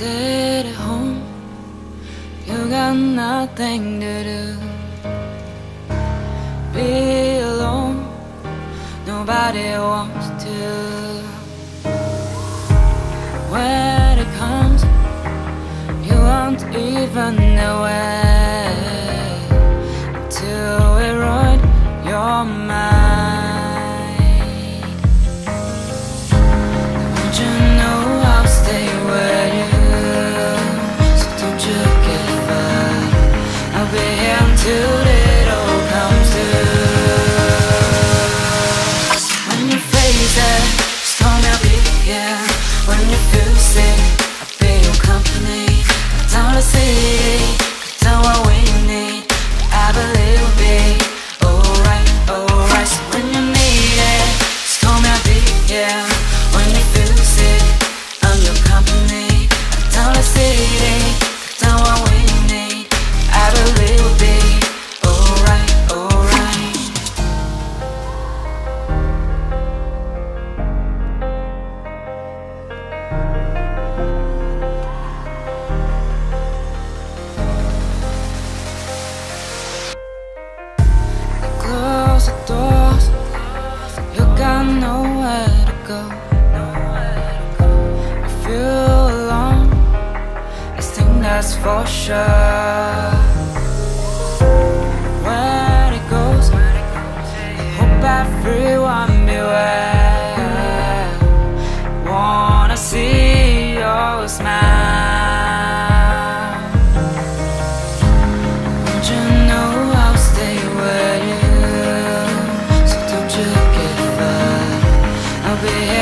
stayed at home, you got nothing to do. Be alone, nobody wants to. When it comes, you aren't even aware. you feel sick. that's for sure. When it goes, I hope everyone be well. Wanna see your smile. Don't you know I'll stay with you? So don't you get far. I'll be here.